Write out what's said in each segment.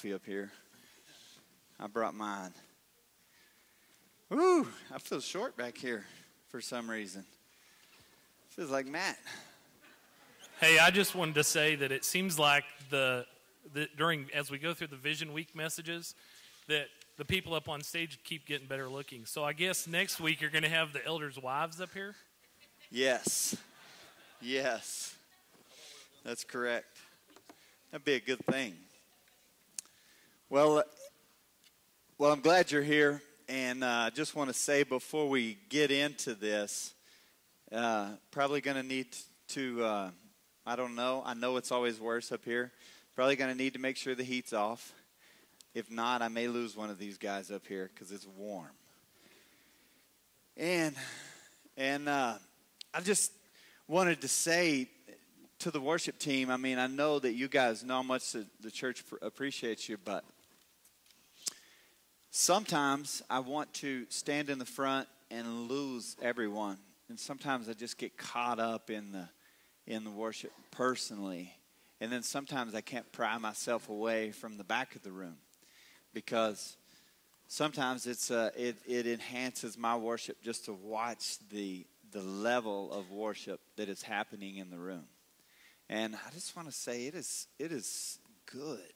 coffee up here. I brought mine. Ooh, I feel short back here for some reason. Feels like Matt. Hey, I just wanted to say that it seems like the, the during as we go through the Vision Week messages that the people up on stage keep getting better looking. So I guess next week you're going to have the elders' wives up here. Yes. Yes. That's correct. That'd be a good thing. Well, uh, well, I'm glad you're here, and I uh, just want to say before we get into this, uh, probably going to need to. Uh, I don't know. I know it's always worse up here. Probably going to need to make sure the heat's off. If not, I may lose one of these guys up here because it's warm. And and uh, I just wanted to say to the worship team, I mean, I know that you guys know how much the, the church appreciates you, but sometimes I want to stand in the front and lose everyone. And sometimes I just get caught up in the in the worship personally. And then sometimes I can't pry myself away from the back of the room because sometimes it's uh, it, it enhances my worship just to watch the the level of worship that is happening in the room. And I just want to say it is it is good.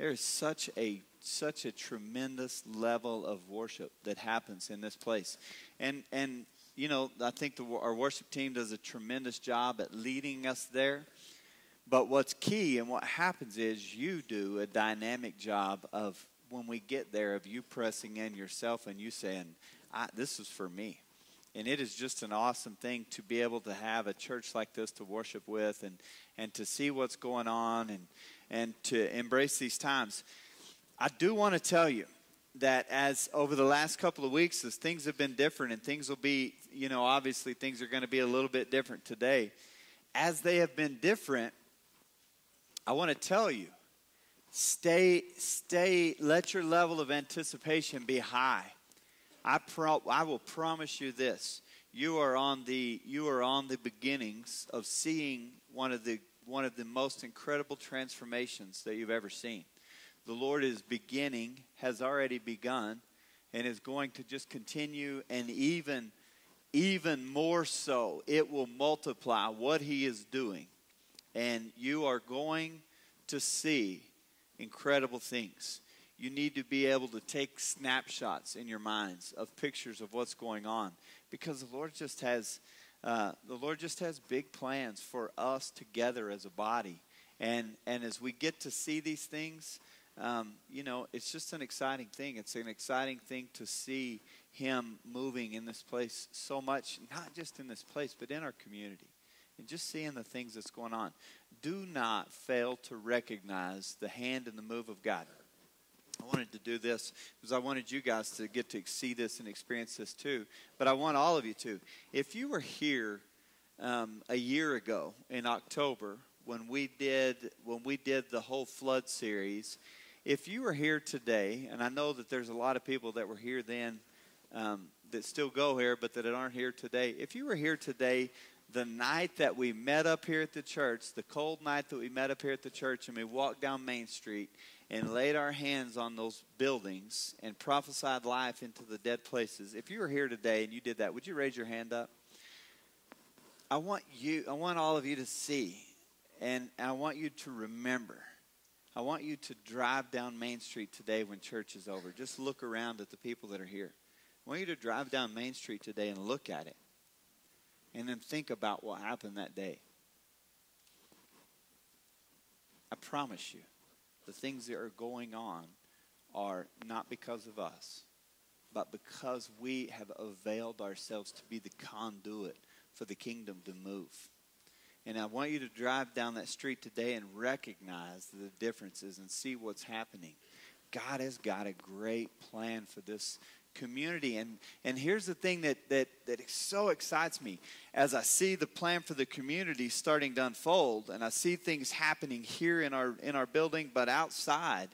There is such a such a tremendous level of worship that happens in this place. And and you know, I think the, our worship team does a tremendous job at leading us there. But what's key and what happens is you do a dynamic job of when we get there of you pressing in yourself and you saying, "This is for me." and it is just an awesome thing to be able to have a church like this to worship with and, and to see what's going on and, and to embrace these times. I do want to tell you that as over the last couple of weeks, as things have been different and things will be, you know, obviously things are going to be a little bit different today. As they have been different, I want to tell you stay, stay, let your level of anticipation be high I, pro- I will promise you this. You are on the you are on the beginnings of seeing one of the one of the most incredible transformations that you've ever seen. The Lord is beginning, has already begun, and is going to just continue and even even more so, it will multiply what he is doing. And you are going to see incredible things you need to be able to take snapshots in your minds of pictures of what's going on because the Lord just has uh, the Lord just has big plans for us together as a body, and and as we get to see these things, um, you know, it's just an exciting thing. It's an exciting thing to see Him moving in this place so much, not just in this place, but in our community, and just seeing the things that's going on. Do not fail to recognize the hand and the move of God. I wanted to do this because I wanted you guys to get to see this and experience this too. But I want all of you to. If you were here um, a year ago in October when we did when we did the whole flood series, if you were here today, and I know that there's a lot of people that were here then um, that still go here, but that aren't here today. If you were here today, the night that we met up here at the church, the cold night that we met up here at the church, and we walked down Main Street and laid our hands on those buildings and prophesied life into the dead places. If you were here today and you did that, would you raise your hand up? I want you, I want all of you to see, and I want you to remember. I want you to drive down Main Street today when church is over. Just look around at the people that are here. I want you to drive down Main Street today and look at it. And then think about what happened that day. I promise you the things that are going on are not because of us, but because we have availed ourselves to be the conduit for the kingdom to move. And I want you to drive down that street today and recognize the differences and see what's happening. God has got a great plan for this community. And, and here's the thing that, that, that so excites me as I see the plan for the community starting to unfold and I see things happening here in our, in our building, but outside.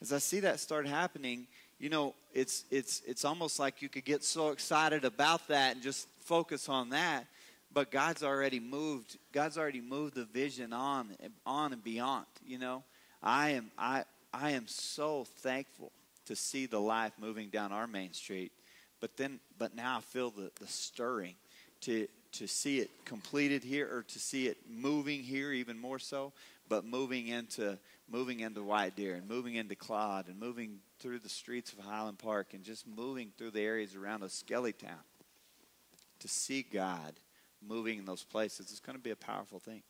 As I see that start happening, you know, it's, it's, it's almost like you could get so excited about that and just focus on that. But God's already moved. God's already moved the vision on, on and beyond. You know, I am. I I am so thankful to see the life moving down our main street. But then, but now I feel the, the stirring to to see it completed here or to see it moving here even more so, but moving into moving into White Deer and moving into Claude and moving through the streets of Highland Park and just moving through the areas around of Skellytown. To see God moving in those places is going to be a powerful thing.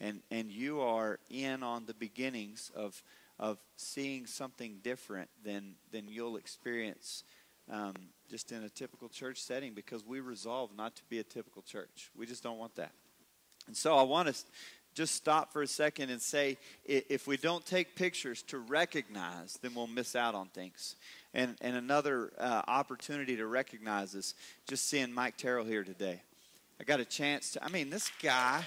And and you are in on the beginnings of of seeing something different than than you'll experience um, just in a typical church setting because we resolve not to be a typical church. We just don't want that. And so I want to just stop for a second and say if we don't take pictures to recognize, then we'll miss out on things. And, and another uh, opportunity to recognize is just seeing Mike Terrell here today. I got a chance to, I mean, this guy,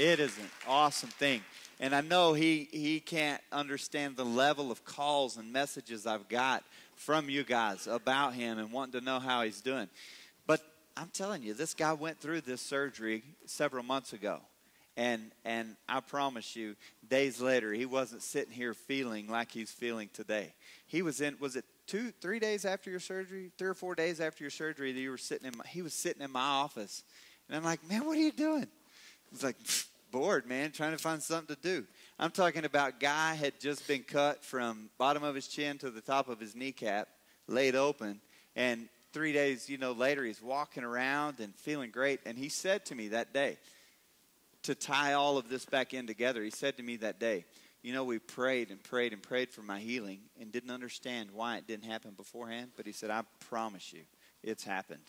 it is an awesome thing. And I know he, he can't understand the level of calls and messages I've got from you guys about him and wanting to know how he's doing. But I'm telling you, this guy went through this surgery several months ago. And, and I promise you, days later, he wasn't sitting here feeling like he's feeling today. He was in, was it two, three days after your surgery, three or four days after your surgery that you were sitting in my, he was sitting in my office. And I'm like, man, what are you doing? He's like, bored, man, trying to find something to do. I'm talking about guy had just been cut from bottom of his chin to the top of his kneecap, laid open, and three days, you know, later he's walking around and feeling great. And he said to me that day, to tie all of this back in together, he said to me that day, you know, we prayed and prayed and prayed for my healing and didn't understand why it didn't happen beforehand. But he said, I promise you, it's happened.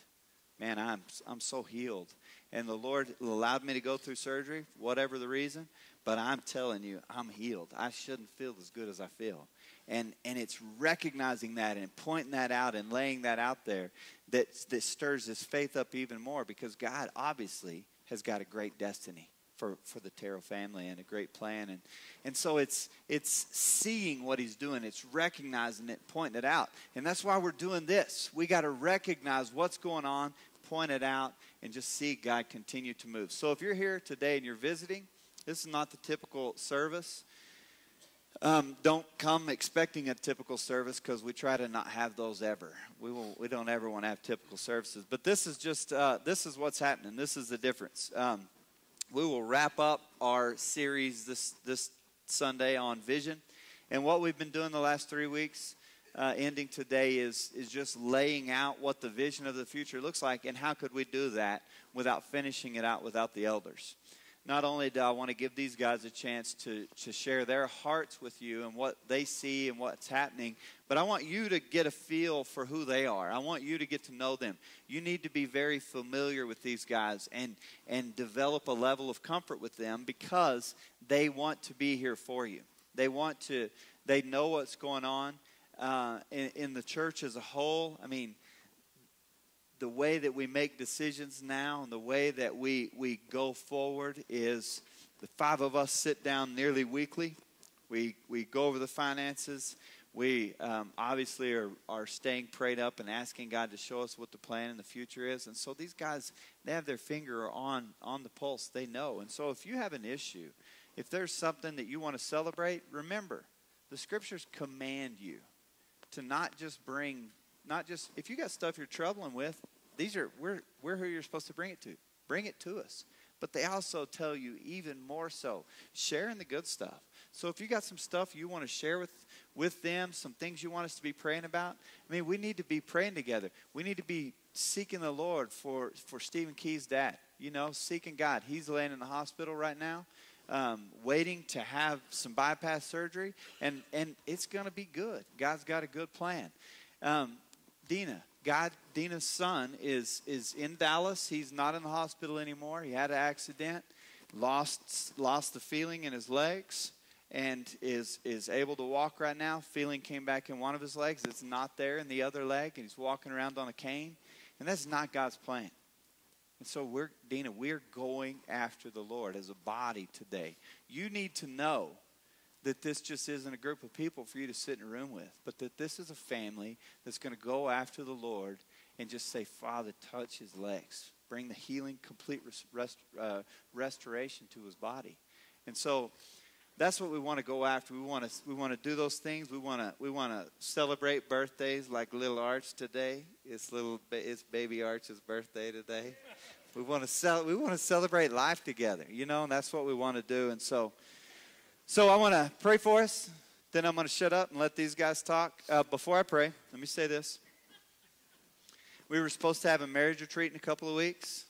Man, I'm, I'm so healed and the Lord allowed me to go through surgery, whatever the reason. But I'm telling you, I'm healed. I shouldn't feel as good as I feel. And, and it's recognizing that and pointing that out and laying that out there that, that stirs this faith up even more because God obviously has got a great destiny for, for the Terrell family and a great plan. And, and so it's, it's seeing what he's doing, it's recognizing it, pointing it out. And that's why we're doing this. We got to recognize what's going on, point it out, and just see God continue to move. So if you're here today and you're visiting, this is not the typical service. Um, don't come expecting a typical service because we try to not have those ever. We will, we don't ever want to have typical services. But this is just uh, this is what's happening. This is the difference. Um, we will wrap up our series this this Sunday on vision, and what we've been doing the last three weeks uh, ending today is, is just laying out what the vision of the future looks like and how could we do that without finishing it out without the elders. Not only do I want to give these guys a chance to, to share their hearts with you and what they see and what's happening, but I want you to get a feel for who they are. I want you to get to know them. You need to be very familiar with these guys and, and develop a level of comfort with them because they want to be here for you. They want to, they know what's going on uh, in, in the church as a whole. I mean, the way that we make decisions now and the way that we, we go forward is the five of us sit down nearly weekly. We, we go over the finances. We um, obviously are, are staying prayed up and asking God to show us what the plan in the future is. And so these guys, they have their finger on, on the pulse. They know. And so if you have an issue, if there's something that you want to celebrate, remember, the scriptures command you to not just bring, not just, if you got stuff you're troubling with, these are, we're, we're who you're supposed to bring it to. Bring it to us. But they also tell you even more so, sharing the good stuff. So if you got some stuff you want to share with, with them, some things you want us to be praying about, I mean, we need to be praying together. We need to be seeking the Lord for, for Stephen Key's dad. You know, seeking God. He's laying in the hospital right now um, waiting to have some bypass surgery, and, and it's going to be good. God's got a good plan. Um, Dina, God, Dina's son is is in Dallas. He's not in the hospital anymore. He had an accident, lost lost the feeling in his legs, and is is able to walk right now. Feeling came back in one of his legs. It's not there in the other leg, and he's walking around on a cane. And that's not God's plan. And so we're, Dina, we're going after the Lord as a body today. You need to know that this just isn't a group of people for you to sit in a room with, but that this is a family that's going to go after the Lord and just say, Father, touch his legs. Bring the healing, complete rest, uh, restoration to his body. And so that's what we want to go after. We want to we want to do those things. We want to we want to celebrate birthdays like little Arch today. It's little it's baby Arch's birthday today. We want to sell we want to celebrate life together, you know, and that's what we want to do. And so so I want to pray for us. Then I'm going to shut up and let these guys talk. Uh, before I pray, let me say this. We were supposed to have a marriage retreat in a couple of weeks.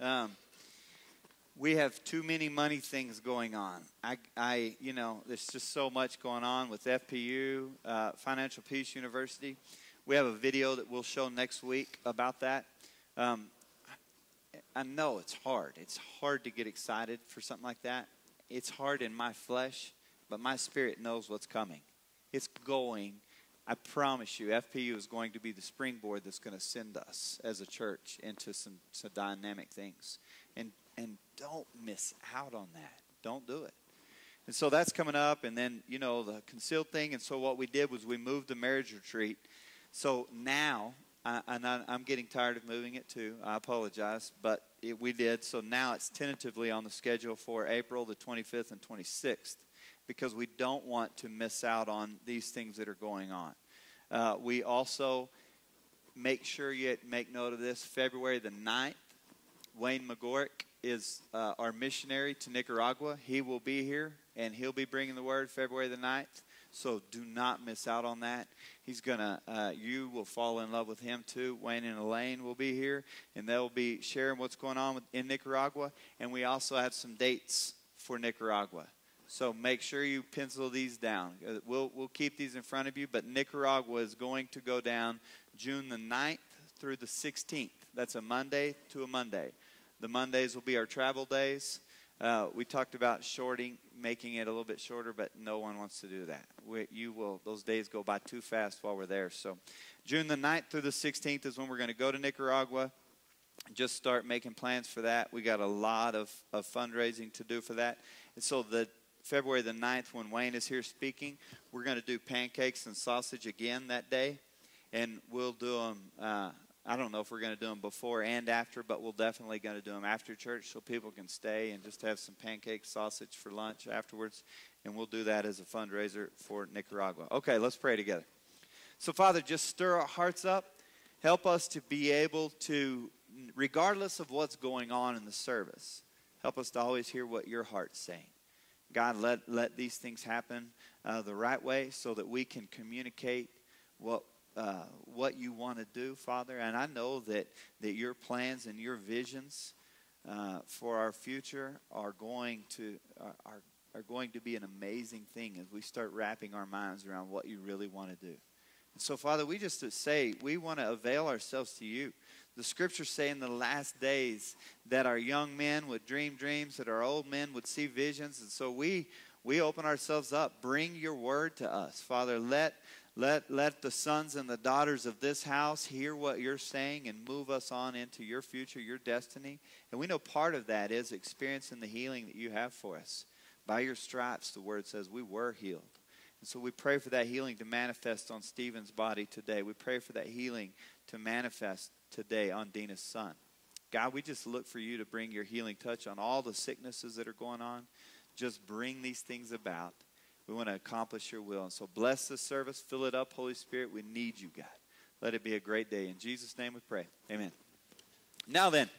Um, we have too many money things going on. I, I, you know, there's just so much going on with FPU, uh, Financial Peace University. We have a video that we'll show next week about that. Um, I know it's hard. It's hard to get excited for something like that. It's hard in my flesh, but my spirit knows what's coming. It's going. I promise you, FPU is going to be the springboard that's going to send us as a church into some, some dynamic things. And and don't miss out on that. Don't do it. And so that's coming up, and then you know the concealed thing. And so what we did was we moved the marriage retreat. So now, I, and I, am getting tired of moving it too. I apologize, but it, we did. So now it's tentatively on the schedule for April the 25th and 26th, because we don't want to miss out on these things that are going on. Uh, we also make sure you make note of this. February the 9th, Wayne McGorick is uh, our missionary to Nicaragua. He will be here and he'll be bringing the word February the 9th. So do not miss out on that. He's to, uh, you will fall in love with him too. Wayne and Elaine will be here and they'll be sharing what's going on with, in Nicaragua. And we also have some dates for Nicaragua. So make sure you pencil these down. Uh, we'll, we'll keep these in front of you, but Nicaragua is going to go down June the 9th through the 16th. That's a Monday to a Monday. The Mondays will be our travel days. Uh, we talked about shorting, making it a little bit shorter, but no one wants to do that. We, you will; those days go by too fast while we're there. So, June the 9th through the 16th is when we're going to go to Nicaragua. Just start making plans for that. We got a lot of, of fundraising to do for that. And so the February the 9th, when Wayne is here speaking, we're going to do pancakes and sausage again that day, and we'll do them. Uh, I don't know if we're going to do them before and after, but we're definitely going to do them after church so people can stay and just have some pancake sausage for lunch afterwards. And we'll do that as a fundraiser for Nicaragua. Okay, let's pray together. So, Father, just stir our hearts up. Help us to be able to, regardless of what's going on in the service, help us to always hear what your heart's saying. God, let, let these things happen uh, the right way so that we can communicate what uh, what you want to do, Father. And I know that, that your plans and your visions uh, for our future are going to are, are going to be an amazing thing as we start wrapping our minds around what you really want to do. And so, Father, we just say we want to avail ourselves to you. The scriptures say in the last days that our young men would dream dreams, that our old men would see visions. And so we we open ourselves up. Bring your word to us, Father. Let let, let the sons and the daughters of this house hear what you're saying and move us on into your future, your destiny. And we know part of that is experiencing the healing that you have for us. By your stripes, the word says, we were healed. And so we pray for that healing to manifest on Stephen's body today. We pray for that healing to manifest today on Dina's son. God, we just look for you to bring your healing touch on all the sicknesses that are going on. Just bring these things about. We want to accomplish your will. And so bless this service. Fill it up, Holy Spirit. We need you, God. Let it be a great day. In Jesus' name we pray. Amen. Now then,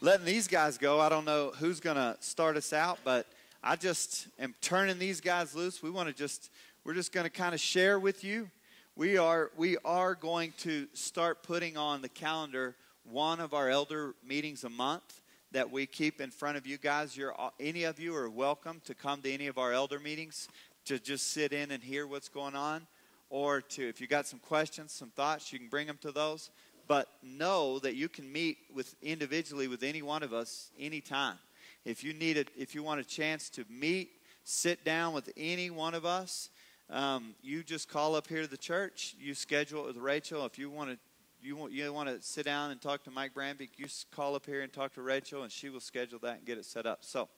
letting these guys go, I don't know who's going to start us out, but I just am turning these guys loose. We want to just, we're just going to kind of share with you. We are, we are going to start putting on the calendar one of our elder meetings a month that we keep in front of you guys. You're, any of you are welcome to come to any of our elder meetings to just sit in and hear what's going on, or to, if you got some questions, some thoughts, you can bring them to those. But know that you can meet with individually with any one of us anytime. If you need it, if you want a chance to meet, sit down with any one of us, um, you just call up here to the church. You schedule it with Rachel. If you want to you want, you want to sit down and talk to Mike Brandbeck, you call up here and talk to Rachel, and she will schedule that and get it set up. So,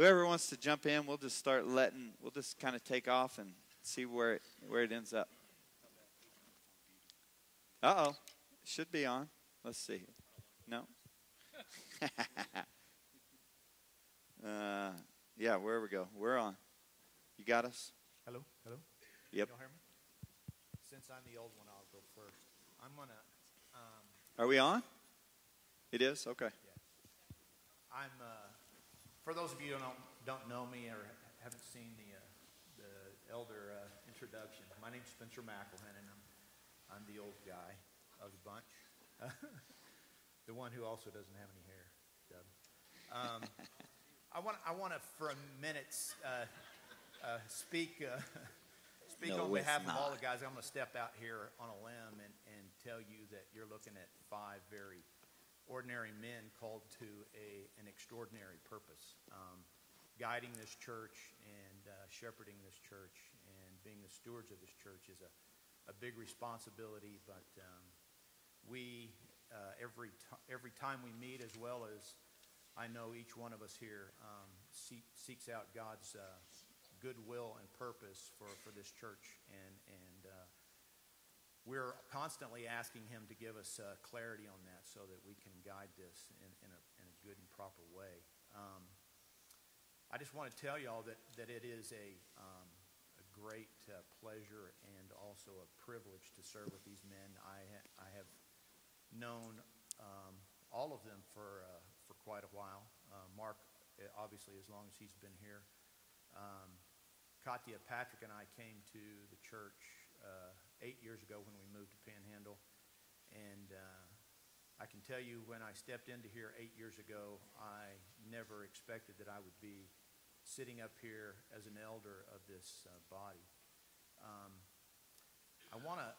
whoever wants to jump in, we'll just start letting, we'll just kind of take off and see where it, where it ends up. Uh oh. Should be on. Let's see. No? uh, yeah, where we go. We're on. You got us? Hello, hello. Yep. Y'all hear me? Since I'm the old one, I'll go first. I'm gonna. Um, Are we on? It is? Okay. I'm. Uh, for those of you who don't don't know me or haven't seen the uh, the elder uh, introduction, my name's Spencer McElhen, and I'm I'm the old guy of the bunch, the one who also doesn't have any hair. Doug. Um, I want I want to for a minute uh, uh, speak. Uh, Speak No, on behalf of all the guys. I'm going to step out here on a limb and, and tell you that you're looking at five very ordinary men called to a, an extraordinary purpose. Um, guiding this church and uh, shepherding this church and being the stewards of this church is a, a big responsibility, but um, we, uh, every, every time we meet, as well as I know each one of us here um, seek, seeks out God's uh, goodwill and purpose for, for this church. And, and uh, we're constantly asking Him to give us uh, clarity on that so that we can guide this in, in, a, in a good and proper way. Um, I just want to tell you all that, that it is a, um, a great uh, pleasure and also a privilege to serve with these men. I, ha- I have known um, all of them for, uh, for quite a while. Uh, Mark, uh, obviously, as long as he's been here. Um, Katya, Patrick, and I came to the church uh, eight years ago when we moved to Panhandle. And uh, I can tell you, when I stepped into here eight years ago, I never expected that I would be sitting up here as an elder of this uh, body. Um, I want to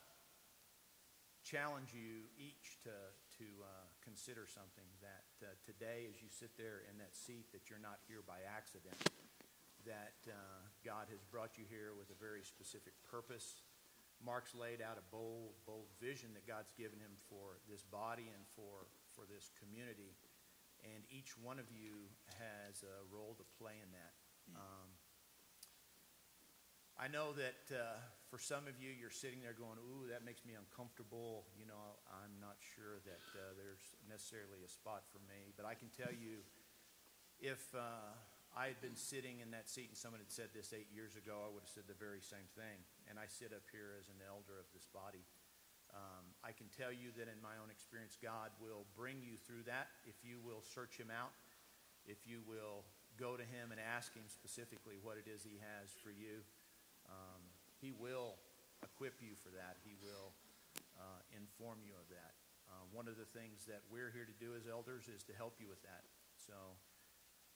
challenge you each to, to uh, consider something that uh, today, as you sit there in that seat, that you're not here by accident, that uh, God has brought you here with a very specific purpose. Mark's laid out a bold, bold vision that God's given him for this body and for, for this community. And each one of you has a role to play in that. Um, I know that uh, for some of you, you're sitting there going, ooh, that makes me uncomfortable. You know, I'm not sure that uh, there's necessarily a spot for me. But I can tell you, if uh, I had been sitting in that seat and someone had said this eight years ago, I would have said the very same thing. And I sit up here as an elder of this body. Um, I can tell you that in my own experience, God will bring you through that if you will search Him out, if you will go to Him and ask Him specifically what it is He has for you. Um, he will equip you for that. He will uh, inform you of that. Uh, one of the things that we're here to do as elders is to help you with that. So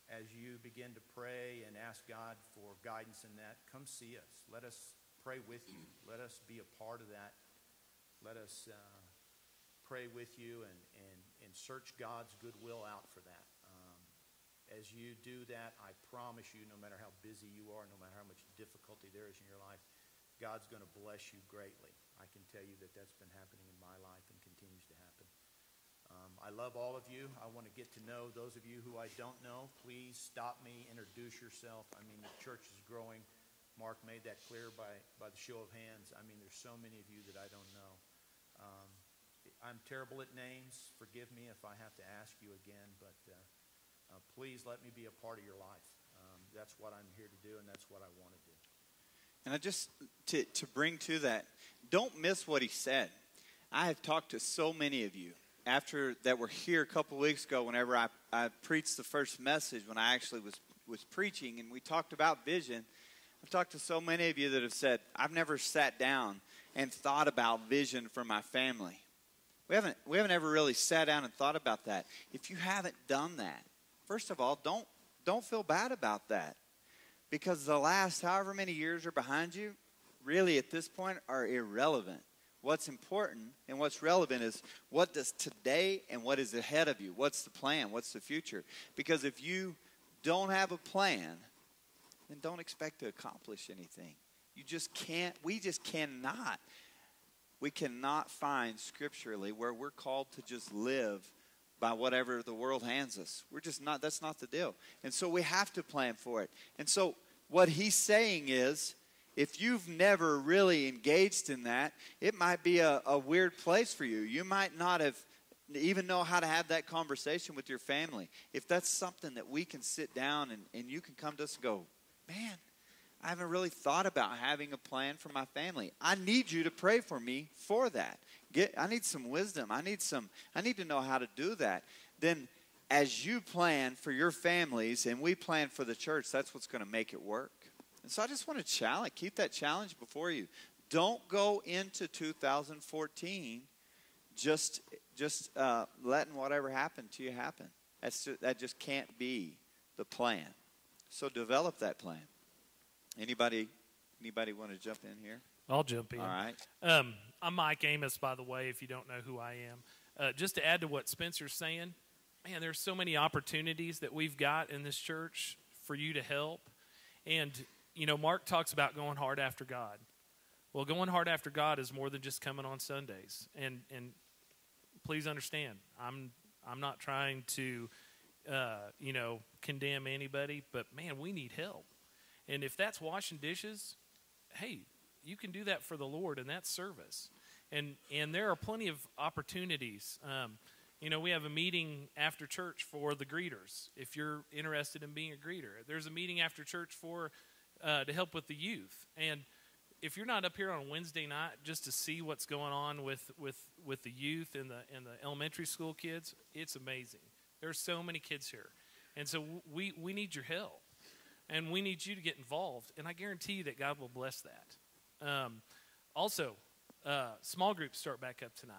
as you begin to pray and ask God for guidance in that, come see us. Let us pray with you. Let us be a part of that. Let us uh, pray with you and, and, and search God's goodwill out for that. Um, as you do that, I promise you, no matter how busy you are, no matter how much difficulty there is in your life, God's going to bless you greatly. I can tell you that that's been happening in my life and. Um, I love all of you. I want to get to know those of you who I don't know. Please stop me, introduce yourself. I mean, the church is growing. Mark made that clear by, by the show of hands. I mean, there's so many of you that I don't know. Um, I'm terrible at names. Forgive me if I have to ask you again, but uh, uh, please let me be a part of your life. Um, that's what I'm here to do, and that's what I want to do. And I just, to, to bring to that, don't miss what he said. I have talked to so many of you after that we were here a couple weeks ago whenever I, I preached the first message when I actually was, was preaching and we talked about vision. I've talked to so many of you that have said, I've never sat down and thought about vision for my family. We haven't, we haven't ever really sat down and thought about that. If you haven't done that, first of all, don't, don't feel bad about that because the last however many years are behind you really at this point are irrelevant. What's important and what's relevant is what does today and what is ahead of you? What's the plan? What's the future? Because if you don't have a plan, then don't expect to accomplish anything. You just can't, we just cannot. We cannot find scripturally where we're called to just live by whatever the world hands us. We're just not, that's not the deal. And so we have to plan for it. And so what he's saying is, if you've never really engaged in that, it might be a, a weird place for you. You might not have even know how to have that conversation with your family. If that's something that we can sit down and, and you can come to us and go, man, I haven't really thought about having a plan for my family. I need you to pray for me for that. Get I need some wisdom. I need some I need to know how to do that. Then as you plan for your families and we plan for the church, that's what's going to make it work. And so I just want to challenge, keep that challenge before you. Don't go into 2014 just just uh, letting whatever happened to you happen. That's just, that just can't be the plan. So develop that plan. Anybody anybody want to jump in here? I'll jump in. All right. Um, I'm Mike Amos, by the way, if you don't know who I am. Uh, just to add to what Spencer's saying, man, there's so many opportunities that we've got in this church for you to help. And, you know, Mark talks about going hard after God. Well, going hard after God is more than just coming on Sundays. And, and please understand, I'm, I'm not trying to, uh, you know, condemn anybody, but man, we need help. And if that's washing dishes, hey, you can do that for the Lord, and that's service. And and there are plenty of opportunities. Um, you know, we have a meeting after church for the greeters. If you're interested in being a greeter, there's a meeting after church for uh, to help with the youth. And if you're not up here on Wednesday night just to see what's going on with with with the youth and the and the elementary school kids, it's amazing. There's so many kids here, and so we we need your help, and we need you to get involved. And I guarantee you that God will bless that. Um, also, uh, small groups start back up tonight.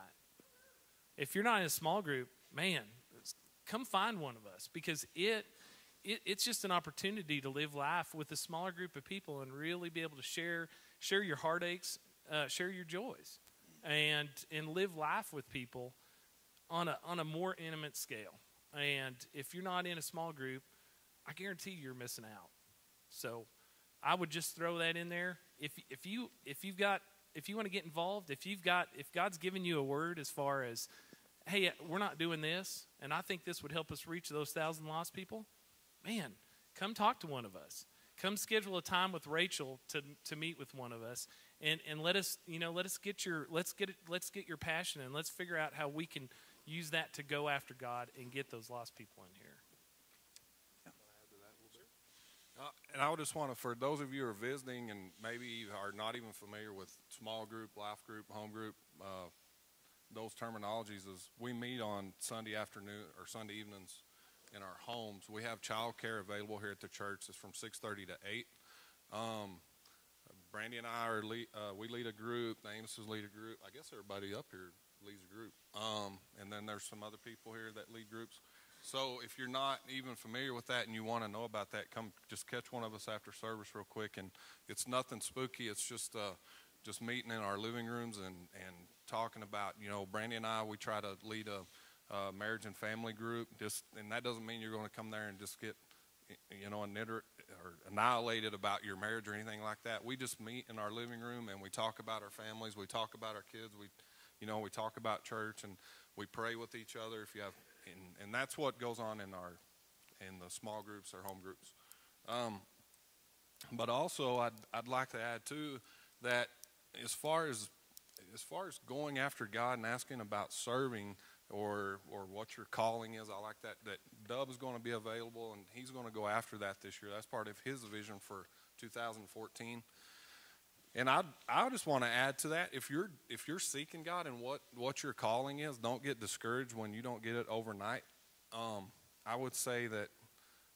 If you're not in a small group, man, come find one of us because it, it it's just an opportunity to live life with a smaller group of people and really be able to share share your heartaches, uh, share your joys, and and live life with people on a on a more intimate scale. And if you're not in a small group, I guarantee you're missing out. So I would just throw that in there. If if you if you've got if you want to get involved, if you've got if God's given you a word as far as hey, we're not doing this, and I think this would help us reach those thousand lost people, man, come talk to one of us. Come schedule a time with Rachel to, to meet with one of us, and, and let us you know let us get your let's get it, let's get your passion and let's figure out how we can use that to go after God and get those lost people in here. Uh, and I would just want to, for those of you who are visiting and maybe are not even familiar with small group, life group, home group, uh, those terminologies, is we meet on Sunday afternoon or Sunday evenings in our homes. We have child care available here at the church. It's from 6:30 to 8. Um, Brandy and I are lead, uh, we lead a group. The Amos's lead a group. I guess everybody up here leads a group. Um, and then there's some other people here that lead groups. So if you're not even familiar with that and you want to know about that, come just catch one of us after service real quick. And it's nothing spooky. It's just uh, just meeting in our living rooms and and talking about you know Brandy and I. We try to lead a, a marriage and family group. Just and that doesn't mean you're going to come there and just get you know or annihilated about your marriage or anything like that. We just meet in our living room and we talk about our families. We talk about our kids. We you know we talk about church and we pray with each other. If you have and, and that's what goes on in our in the small groups or home groups. Um, but also, I'd I'd like to add too that as far as as far as going after God and asking about serving or or what your calling is, I like that that Dub is going to be available and he's going to go after that this year. That's part of his vision for 2014. And I I just want to add to that if you're if you're seeking God and what what your calling is, don't get discouraged when you don't get it overnight. Um, I would say that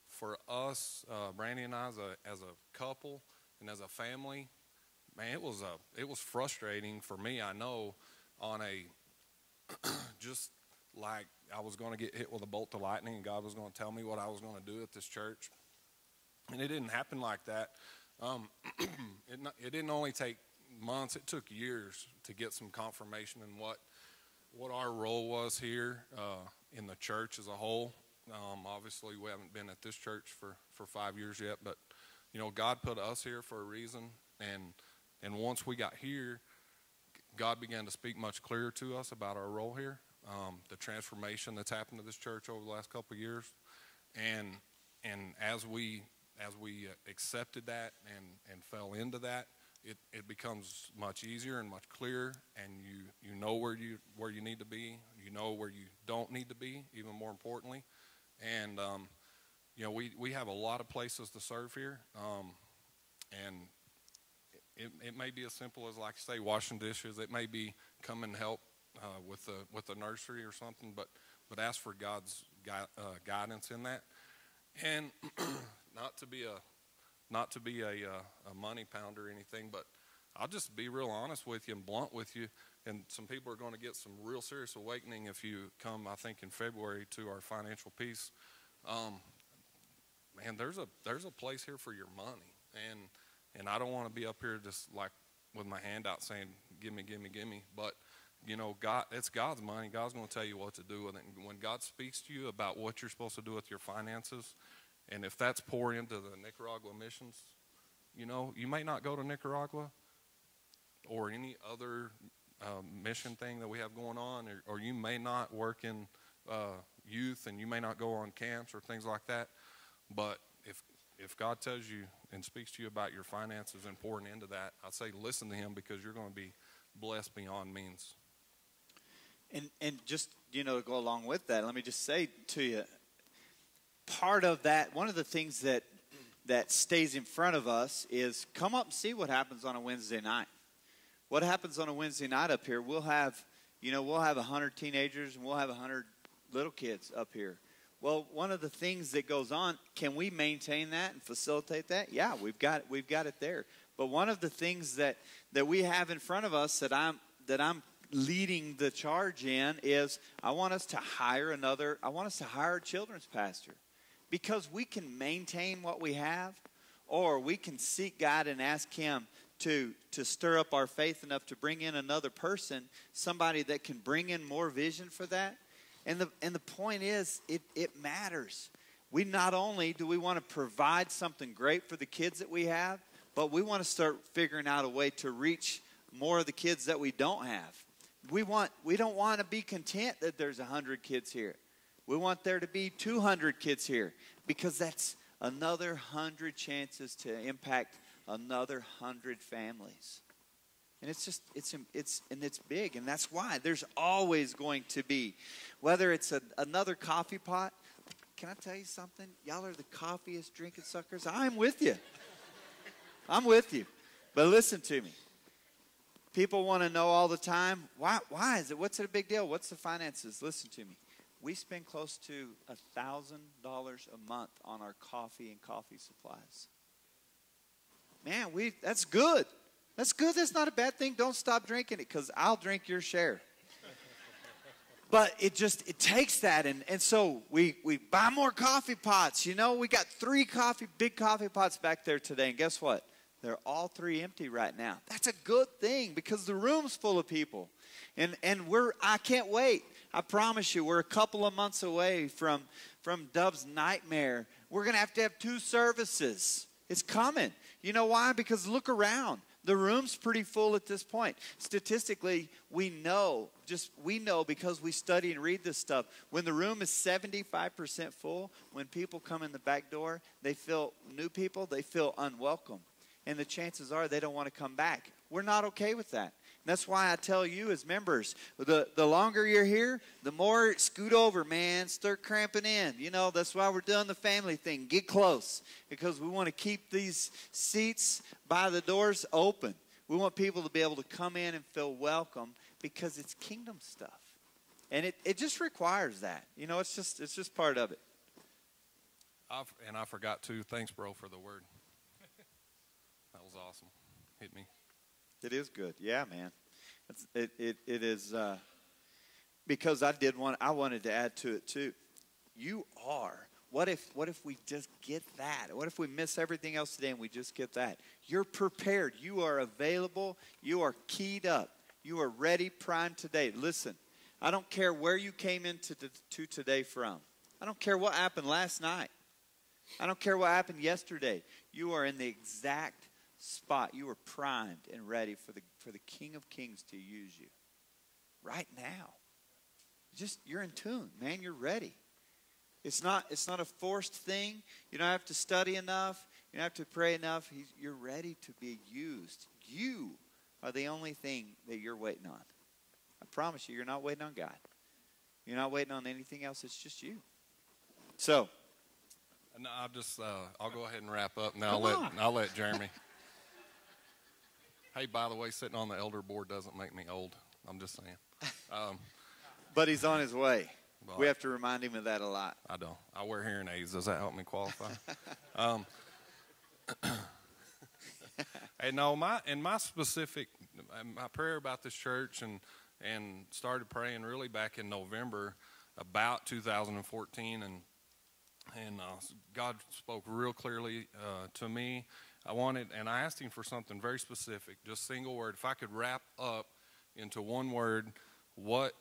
for us, uh, Brandy and I, as a as a couple and as a family, man, it was a it was frustrating for me. I know on a just like I was going to get hit with a bolt of lightning, and God was going to tell me what I was going to do at this church, and it didn't happen like that. Um, it, it didn't only take months; it took years to get some confirmation in what what our role was here uh, in the church as a whole. Um, obviously, we haven't been at this church for, for five years yet, but you know, God put us here for a reason, and and once we got here, God began to speak much clearer to us about our role here, um, the transformation that's happened to this church over the last couple of years, and and as we as we accepted that and, and fell into that, it, it becomes much easier and much clearer, and you, you know where you where you need to be. You know where you don't need to be, even more importantly. And um, you know we, we have a lot of places to serve here. Um, and it, it may be as simple as, like say, washing dishes. It may be come and help uh, with the with the nursery or something. But but ask for God's gui- uh, guidance in that, and not to be a not to be a, uh, a money pounder or anything, but I'll just be real honest with you and blunt with you. And some people are going to get some real serious awakening if you come, I think, in February to our financial peace. Um, man, there's a there's a place here for your money, and and I don't want to be up here just like with my hand out saying, "Give me, give me, give me." But you know, God, it's God's money. God's going to tell you what to do with it. And when God speaks to you about what you're supposed to do with your finances, and if that's pour into the Nicaragua missions, you know, you may not go to Nicaragua or any other um, mission thing that we have going on, or, or you may not work in uh, youth and you may not go on camps or things like that. But if if God tells you and speaks to you about your finances and pouring into that, I'd say listen to Him because you're going to be blessed beyond means. And and just you know to go along with that, let me just say to you, part of that, one of the things that that stays in front of us is come up and see what happens on a Wednesday night. What happens on a Wednesday night up here? We'll have, you know, we'll have a hundred teenagers and we'll have a hundred little kids up here. Well, one of the things that goes on, can we maintain that and facilitate that? Yeah, we've got it, we've got it there. But one of the things that that we have in front of us that I'm that I'm leading the charge in is I want us to hire another I want us to hire a children's pastor because we can maintain what we have or we can seek God and ask him to to stir up our faith enough to bring in another person, somebody that can bring in more vision for that. And the and the point is it it matters. We not only do we want to provide something great for the kids that we have, but we want to start figuring out a way to reach more of the kids that we don't have. We want we don't want to be content that there's 100 kids here. We want there to be 200 kids here because that's another 100 chances to impact another 100 families. And it's just it's it's and it's big and that's why there's always going to be whether it's a, another coffee pot. Can I tell you something? Y'all are the coffeeest drinking suckers. I'm with you. I'm with you. But listen to me. People want to know all the time, why why is it? What's it a big deal? What's the finances? Listen to me. We spend close to a thousand dollars a month on our coffee and coffee supplies. Man, we that's good. That's good. That's not a bad thing. Don't stop drinking it because I'll drink your share. But it just it takes that and, and so we we buy more coffee pots. You know, we got three coffee big coffee pots back there today, and guess what? They're all three empty right now. That's a good thing because the room's full of people. And and we're I can't wait. I promise you, we're a couple of months away from from Dub's nightmare. We're gonna have to have two services. It's coming. You know why? Because look around. The room's pretty full at this point. Statistically, we know, just we know because we study and read this stuff. When the room is 75% full, when people come in the back door, they feel new people, they feel unwelcome. And the chances are they don't want to come back. We're not okay with that. That's why I tell you as members, the, the longer you're here, the more scoot over, man. Start cramping in. You know, that's why we're doing the family thing. Get close because we want to keep these seats by the doors open. We want people to be able to come in and feel welcome because it's kingdom stuff. And it, it just requires that. You know, it's just it's just part of it. I've, and I forgot to. Thanks, bro, for the word. Hit me. It is good. Yeah, man. It's, it, it, it is uh, because I did want I wanted to add to it too. You are. What if what if we just get that? What if we miss everything else today and we just get that? You're prepared. You are available. You are keyed up. You are ready, primed today. Listen, I don't care where you came into to, to today from. I don't care what happened last night. I don't care what happened yesterday. You are in the exact spot. You are primed and ready for the for the King of Kings to use you. Right now. Just you're in tune, man. You're ready. It's not it's not a forced thing. You don't have to study enough. You don't have to pray enough. He's, you're ready to be used. You are the only thing that you're waiting on. I promise you, you're not waiting on God. You're not waiting on anything else. It's just you. So, No, I'll just uh, I'll go ahead and wrap up. Now I'll Come let on. I'll let Jeremy. Hey, by the way, sitting on the elder board doesn't make me old. I'm just saying. Um, But he's on his way. We have to remind him of that a lot. I don't. I wear hearing aids. Does that help me qualify? um, and no, my and my specific my prayer about this church and and started praying really back in November about 2014 and and uh, God spoke real clearly uh, to me. I wanted and I asked him for something very specific, just single word. If I could wrap up into one word, what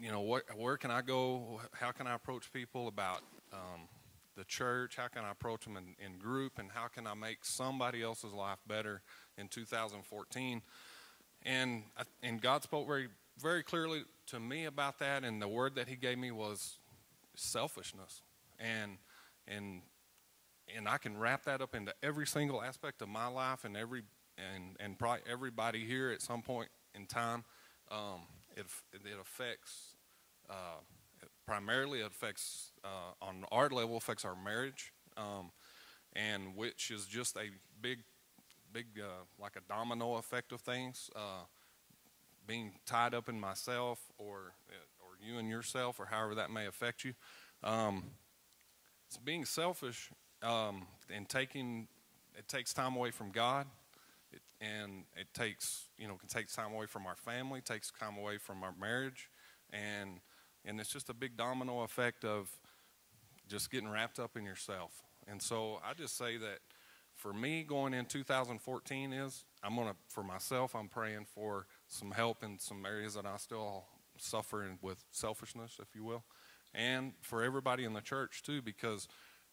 you know, what, where can I go? How can I approach people about um, the church? How can I approach them in, in group? And how can I make somebody else's life better in 2014? And I, and God spoke very very clearly to me about that. And the word that He gave me was selfishness. And and and I can wrap that up into every single aspect of my life and every and and probably everybody here at some point in time. Um, it, it affects uh, it primarily it affects uh, on our level affects our marriage um, and which is just a big big uh, like a domino effect of things uh, being tied up in myself or or you and yourself or however that may affect you um, it's being selfish um, and taking it takes time away from God. It, and it takes you know can take time away from our family takes time away from our marriage. And and it's just a big domino effect of just getting wrapped up in yourself. And so i just say that for me going in 2014 is i'm to for myself i'm praying for some help in some areas that i still suffer with selfishness if you will. And for everybody in the church too because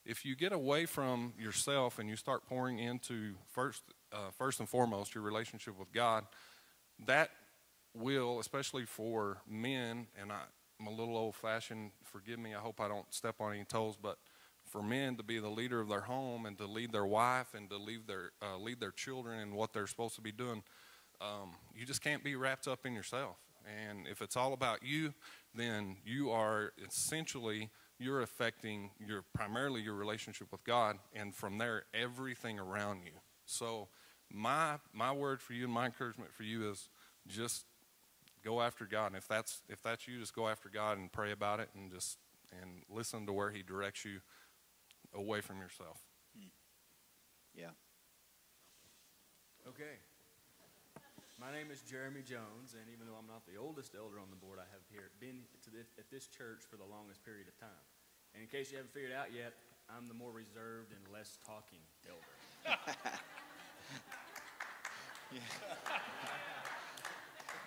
if you get away from yourself and you start pouring into first uh, first and foremost your relationship with God, that will, especially for men, and I, I'm a little old fashioned, forgive me, I hope I don't step on any toes, but for men to be the leader of their home and to lead their wife and to lead their, uh, lead their children in what they're supposed to be doing, um, you just can't be wrapped up in yourself. And if it's all about you, then you are essentially you're affecting your primarily your relationship with God, and from there everything around you. So my my word for you and my encouragement for you is just go after God. And if that's if that's you, just go after God and pray about it, and just and listen to where He directs you away from yourself. Hmm. Yeah. Okay. My name is Jeremy Jones, and even though I'm not the oldest elder on the board, I have here been to this, at this church for the longest period of time. And in case you haven't figured out yet, I'm the more reserved and less talking elder.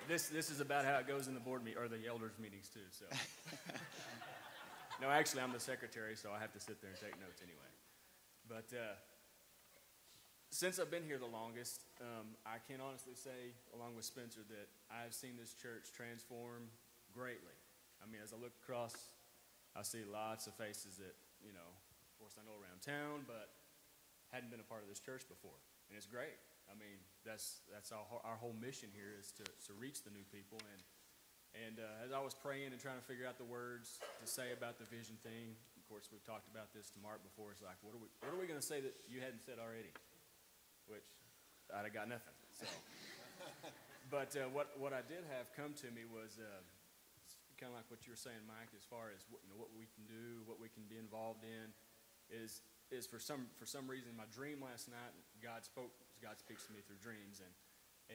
This this is about how it goes in the board meet or the elders meetings too. So. no, actually, I'm the secretary, so I have to sit there and take notes anyway. But. Uh, since I've been here the longest, um, I can honestly say, along with Spencer, that I've seen this church transform greatly. I mean, as I look across, I see lots of faces that, you know, of course I know around town, but hadn't been a part of this church before. And it's great. I mean, that's, that's our, our whole mission here is to, to reach the new people. And, and uh, as I was praying and trying to figure out the words to say about the vision thing, of course, we've talked about this to Mark before. It's like, what are we, what are we going to say that you hadn't said already? Which I'd have got nothing. So, but uh, what what I did have come to me was uh, kind of like what you were saying, Mike, as far as what, you know what we can do, what we can be involved in, is is for some for some reason my dream last night. God spoke. God speaks to me through dreams, and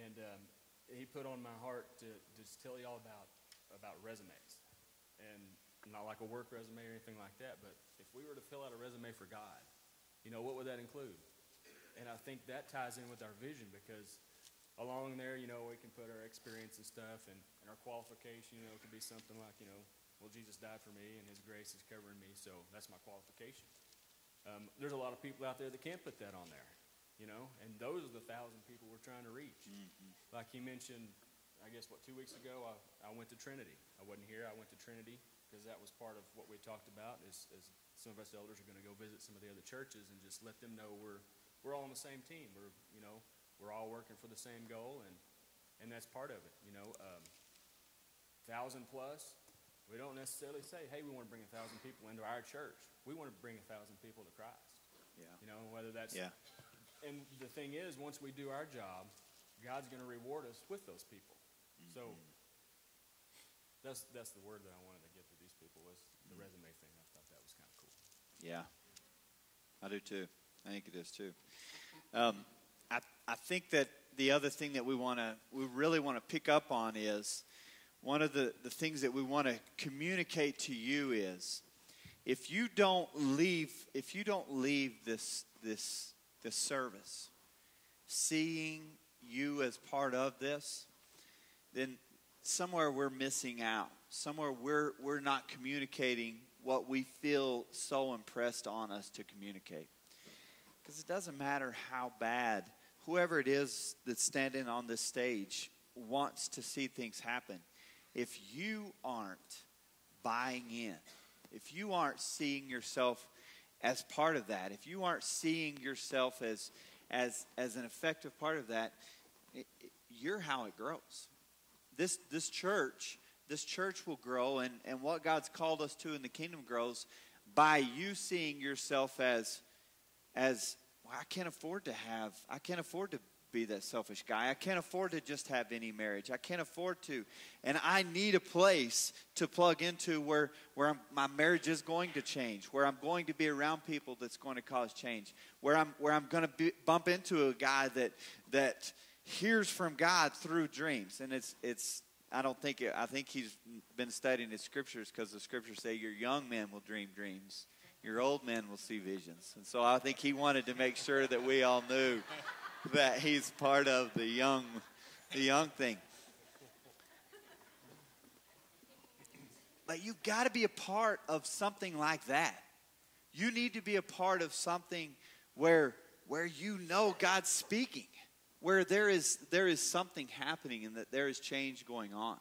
and um, He put on my heart to, to just tell you all about about resumes, and not like a work resume or anything like that. But if we were to fill out a resume for God, you know, what would that include? And I think that ties in with our vision because along there, you know, we can put our experience and stuff and, and our qualification, you know, it could be something like, you know, well, Jesus died for me and his grace is covering me, so that's my qualification. Um, there's a lot of people out there that can't put that on there, you know, and those are the thousand people we're trying to reach. Mm-hmm. Like he mentioned, I guess, what, two weeks ago, I, I went to Trinity. I wasn't here, I went to Trinity because that was part of what we talked about is, is some of us elders are going to go visit some of the other churches and just let them know we're – we're all on the same team. We're, you know, we're all working for the same goal, and, and that's part of it. You know, um, thousand plus, we don't necessarily say, hey, we want to bring a thousand people into our church. We want to bring a thousand people to Christ. Yeah. You know, whether that's Yeah. And the thing is, once we do our job, God's going to reward us with those people. So that's that's the word that I wanted to get to these people was the resume thing. I thought that was kind of cool. Yeah, I do too. I think it is too. Um, I I think that the other thing that we want to we really want to pick up on is one of the the things that we want to communicate to you is if you don't leave if you don't leave this this this service seeing you as part of this then somewhere we're missing out. Somewhere we're, we're not communicating what we feel so impressed on us to communicate. Because it doesn't matter how bad, whoever it is that's standing on this stage wants to see things happen. If you aren't buying in, if you aren't seeing yourself as part of that, if you aren't seeing yourself as, as, as an effective part of that, it, it, you're how it grows this this church this church will grow and and what god's called us to in the kingdom grows by you seeing yourself as as well, i can't afford to have i can't afford to be that selfish guy. I can't afford to just have any marriage. I can't afford to. And i need a place to plug into where where I'm, my marriage is going to change where i'm going to be around people that's going to cause change where i'm where i'm going to be, bump into a guy that that hears from God through dreams. And it's, it's I don't think, it, I think he's been studying his scriptures because the scriptures say your young men will dream dreams, your old men will see visions. And so I think he wanted to make sure that we all knew that he's part of the young, the young thing. But you've got to be a part of something like that. You need to be a part of something where, where you know God's speaking where there is there is something happening and that there is change going on.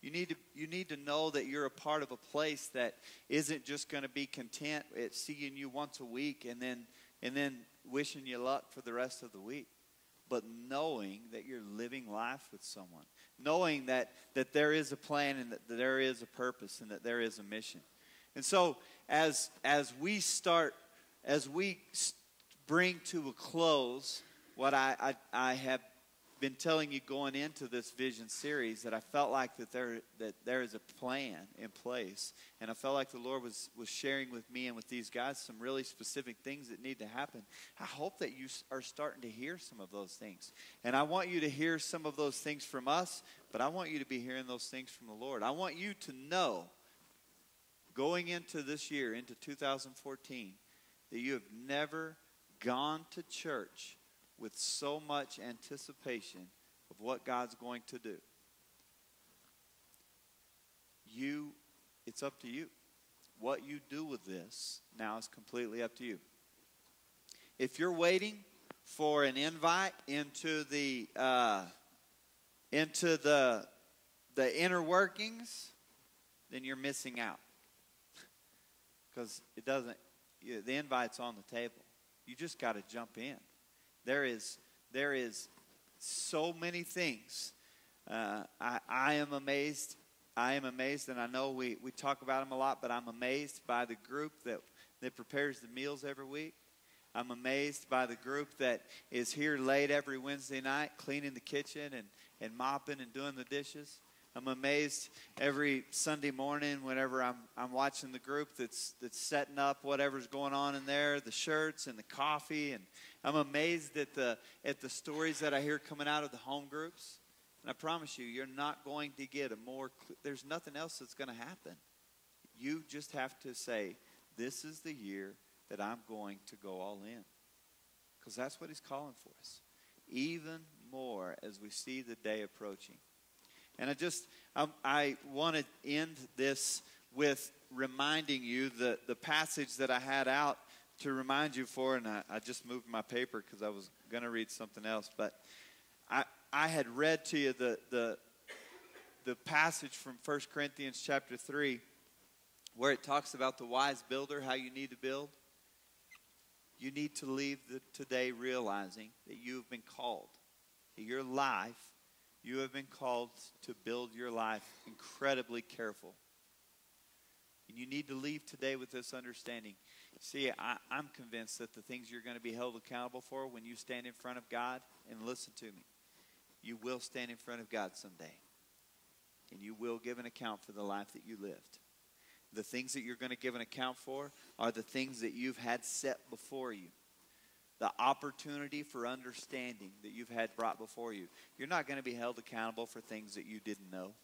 You need to you need to know that you're a part of a place that isn't just going to be content at seeing you once a week and then and then wishing you luck for the rest of the week, but knowing that you're living life with someone, knowing that that there is a plan and that there is a purpose and that there is a mission. And so as as we start as we bring to a close what I, I, I have been telling you going into this vision series that I felt like that there that there is a plan in place, and I felt like the Lord was was sharing with me and with these guys some really specific things that need to happen. I hope that you are starting to hear some of those things, and I want you to hear some of those things from us, but I want you to be hearing those things from the Lord. I want you to know, going into this year, into 2014, that you have never gone to church with so much anticipation of what God's going to do. You, it's up to you. What you do with this now is completely up to you. If you're waiting for an invite into the uh, into the the inner workings, then you're missing out because it doesn't. The invite's on the table. You just got to jump in. There is, there is so many things. Uh, I, I am amazed. I am amazed, and I know we, we talk about them a lot, but I'm amazed by the group that, that prepares the meals every week. I'm amazed by the group that is here late every Wednesday night cleaning the kitchen and, and mopping and doing the dishes. I'm amazed every Sunday morning whenever I'm, I'm watching the group that's, that's setting up whatever's going on in there, the shirts and the coffee. And I'm amazed at the, at the stories that I hear coming out of the home groups. And I promise you, you're not going to get a more, there's nothing else that's going to happen. You just have to say, this is the year that I'm going to go all in. Because that's what he's calling for us. Even more as we see the day approaching. And I just, um, I, I want to end this with reminding you the, the passage that I had out to remind you for, and I, I just moved my paper because I was going to read something else, but I, I had read to you the, the, the passage from 1 Corinthians chapter 3 where it talks about the wise builder, how you need to build. You need to leave the, today realizing that you have been called. Your life you have been called to build your life incredibly careful. And you need to leave today with this understanding. See, I, am convinced that the things you're going to be held accountable for when you stand in front of God, and listen to me, you will stand in front of God someday. And you will give an account for the life that you lived. The things that you're going to give an account for are the things that you've had set before you. The opportunity for understanding that you've had brought before you. You're not going to be held accountable for things that you didn't know.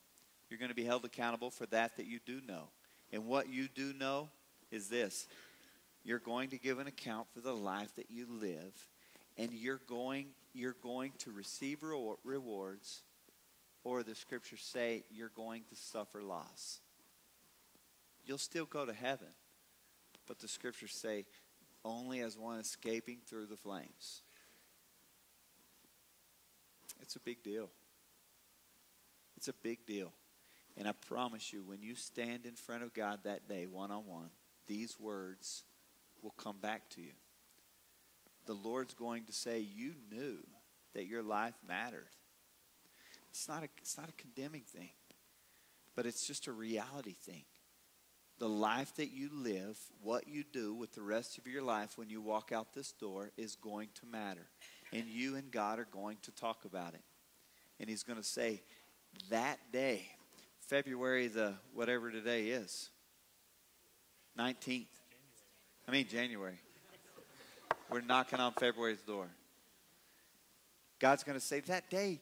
You're going to be held accountable for that that you do know. And what you do know is this you're going to give an account for the life that you live, and you're going, you're going to receive rewards, or the scriptures say you're going to suffer loss. You'll still go to heaven, but the scriptures say only as one escaping through the flames. It's a big deal. It's a big deal. And I promise you, when you stand in front of God that day, one on one, these words will come back to you. The Lord's going to say, You knew that your life mattered. It's not a, it's not a condemning thing, but it's just a reality thing. The life that you live, what you do with the rest of your life when you walk out this door is going to matter. And you and God are going to talk about it. And He's going to say, That day, February the whatever today is, 19th. I mean, January. We're knocking on February's door. God's going to say, That day,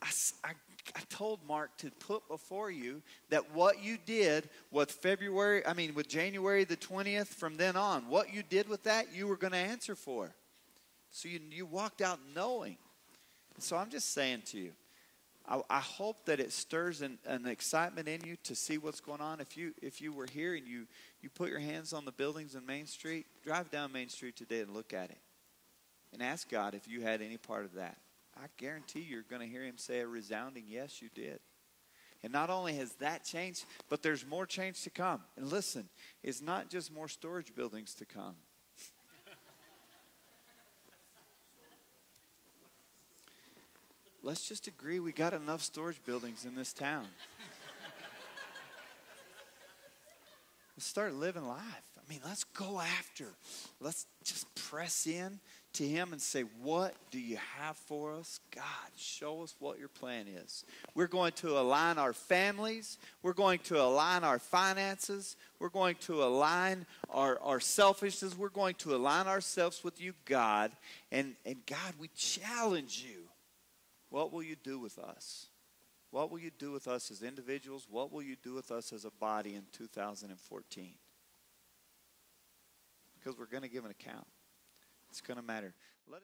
I, I, I, told Mark to put before you that what you did with February, I mean, with January the 20th from then on, what you did with that, you were going to answer for. So you, you walked out knowing. So I'm just saying to you, I, I hope that it stirs an, an, excitement in you to see what's going on. If you if you were here and you you put your hands on the buildings in Main Street, drive down Main Street today and look at it, and ask God if you had any part of that. I guarantee you're going to hear Him say a resounding yes, you did. And not only has that changed, but there's more change to come. And listen, it's not just more storage buildings to come. Let's just agree we got enough storage buildings in this town. let's start living life. I mean, let's go after. Let's just press in to Him and say, What do you have for us? God, show us what your plan is. We're going to align our families. We're going to align our finances. We're going to align our, our selfishness. We're going to align ourselves with you, God. And, and God, we challenge you what will you do with us? What will you do with us as individuals? What will you do with us as a body in 2014? Because we're going to give an account. It's going to matter. Let